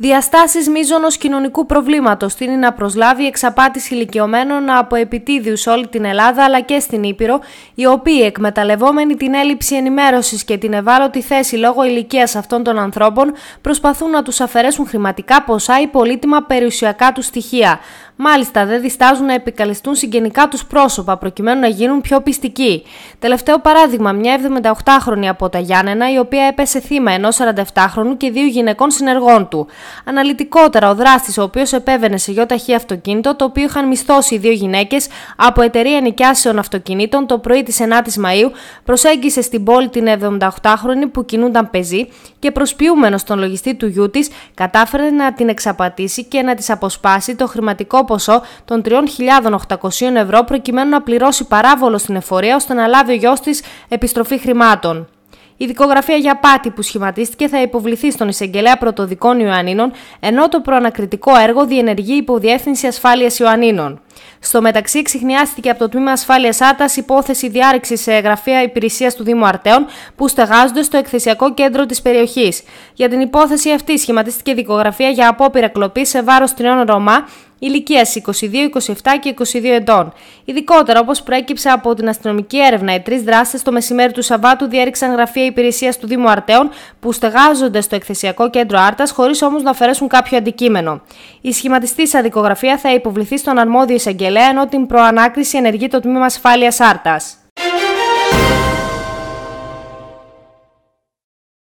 Διαστάσεις μείζωνος κοινωνικού προβλήματος είναι να προσλάβει εξαπάτηση ηλικιωμένων από επιτίδιους σε όλη την Ελλάδα αλλά και στην Ήπειρο, οι οποίοι εκμεταλλευόμενοι την έλλειψη ενημέρωσης και την ευάλωτη θέση λόγω ηλικίας αυτών των ανθρώπων, προσπαθούν να τους αφαιρέσουν χρηματικά ποσά ή πολύτιμα περιουσιακά τους στοιχεία. Μάλιστα, δεν διστάζουν να επικαλεστούν συγγενικά τους πρόσωπα προκειμένου να γίνουν πιο πιστικοί. Τελευταίο παράδειγμα, μια 78χρονη από τα Γιάννενα, η οποία έπεσε θύμα ενός 47χρονου και δύο γυναικών συνεργών του. Αναλυτικότερα, ο δράστης, ο οποίος επέβαινε σε γιοταχή αυτοκίνητο, το οποίο είχαν μισθώσει οι δύο γυναίκες από εταιρεία νοικιάσεων αυτοκινήτων το πρωί της 9η Μαου, προσέγγισε στην πόλη την 78χρονη που κινούνταν πεζή και προσποιούμενος τον λογιστή του γιού της, κατάφερε να την εξαπατήσει και να της αποσπάσει το χρηματικό ποσό των 3.800 ευρώ προκειμένου να πληρώσει παράβολο στην εφορία ώστε να λάβει ο γιος της επιστροφή χρημάτων. Η δικογραφία για πάτη που σχηματίστηκε θα υποβληθεί στον εισαγγελέα πρωτοδικών Ιωαννίνων, ενώ το προανακριτικό έργο διενεργεί υποδιεύθυνση ασφάλειας Ιωαννίνων. Στο μεταξύ, ξυχνιάστηκε από το Τμήμα Ασφάλειας Άρτα υπόθεση διάρρηξης σε γραφεία υπηρεσίας του Δήμου Αρτέων που στεγάζονται στο εκθεσιακό κέντρο της περιοχής. Για την υπόθεση αυτή σχηματίστηκε δικογραφία για απόπειρα κλοπής σε βάρος τριών Ρωμά ηλικίας 22, 27 και 22 ετών. Ειδικότερα, όπως προέκυψε από την αστυνομική έρευνα, οι τρεις δράστες το μεσημέρι του Σαββάτου διέριξαν γραφεία υπηρεσίας του Δήμου Αρτέων που στεγάζονται στο εκθεσιακό κέντρο Άρτας, χωρίς όμως να αφαιρέσουν κάποιο αντικείμενο. Η σχηματιστή δικογραφία θα υποβληθεί στον αρμόδιο εισαγγελέα, ενώ την προανάκριση ενεργεί το τμήμα ασφάλειας Άρτας.